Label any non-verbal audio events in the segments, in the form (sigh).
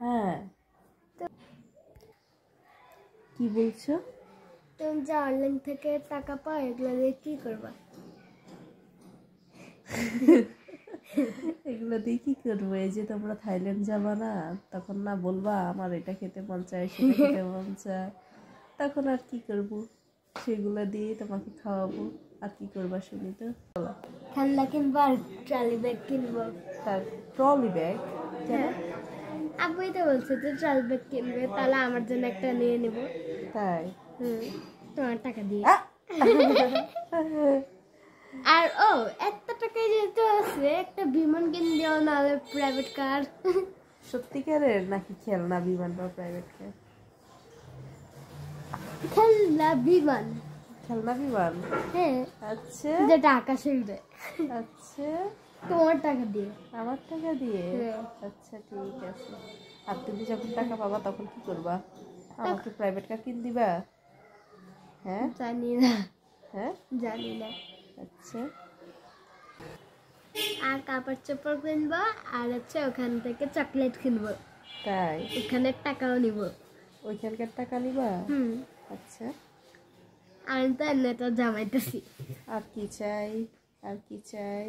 হ্যাঁ। কি বলছো? তুমি যে অনলাইন থেকে টাকা পাও এগুলো দিয়ে কি করবা? এগুলো দিয়ে কি করব? এই যে তোমরা থাইল্যান্ড যাবা না তখন না বলবা আমার এটা খেতে মন চায় সেটা খেতে মন চায়। তখন আর কি করব? সেগুলো দিয়ে তোমাকে খাওয়াবো। আর কি করবা শুনি তো। ঠান্ডা কিনবো আর ট্রলি ব্যাগ কিনবো। তার ট্রলি ব্যাগ? হ্যাঁ। আব্বুই তো বলছে যে ট্রলি ব্যাগ কিনবে তাহলে আমার জন্য একটা নিয়ে নেব। তাই? হুম তোমার টাকা দিয়ে। (laughs) আর ও এত টাকায় যেহেতু আছে একটা বিমান কিনে দিও নাহলে প্রাইভেট কার সত্যিকারের নাকি খেলনা বিমান বা প্রাইভেট কার খেলনা বিমান। খেলনা বিমান? হ্যাঁ। আচ্ছা। যেটা আকাশে উড়ে আচ্ছা। তোমার টাকা দিয়ে। আমার টাকা দিয়ে? হ্যাঁ। আচ্ছা ঠিক আছে। আর তুমি যখন টাকা পাবা তখন কি করবা? আমাকে প্রাইভেট কার কিন দিবা? হ্যাঁ? জানি না। হ্যাঁ? জানি না। আচ্ছা। আর কাপড় চোপড় কিনবো আর হচ্ছে ওখান থেকে চকলেট কিনবো। তাই? ওখানে টাকাও নিব। ওইখানকার টাকা নিবা? হুম। আচ্ছা। আমি তো এমনি তো জামাইতেছি। আর কি চাই? আর কি চাই?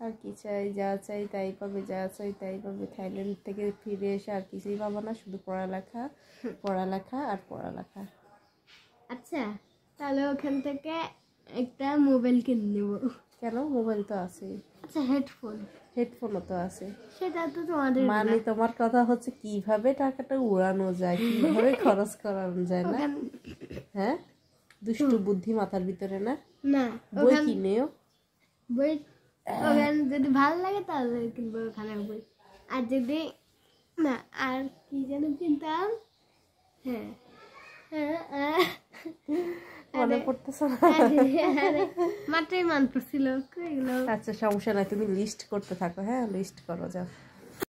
আর কি চাই? যা চাই তাই পাবে যা চাই তাই পাবে। থাইল্যান্ড থেকে ফিরে এসে আর কিছুই পাবো না শুধু পড়ালেখা পড়ালেখা আর পড়ালেখা। আচ্ছা তাহলে ওখান থেকে একটা মোবাইল কিনে নেব। কেন? মোবাইল তো আছে। আচ্ছা হেডফোন। হেডফোনও তো আছে। সেটা তো তোমাদের মানে তোমার কথা হচ্ছে কীভাবে টাকাটা উড়ানো যায় কীভাবে খরচ করানো যায় না? হ্যাঁ? দুষ্টু বুদ্ধি মাথার ভিতরে না? না বই কিনেও? বই ওখানে যদি ভালো লাগে তাহলে কিনবো ওখানে বই। আর যদি না আর কি যেন কিনতাম? হ্যাঁ। হ্যাঁ, মনে পড়তেছে মাত্রই মান পড়ছিল। আচ্ছা সমস্যা নাই তুমি লিস্ট করতে থাকো হ্যাঁ লিস্ট করো যাও।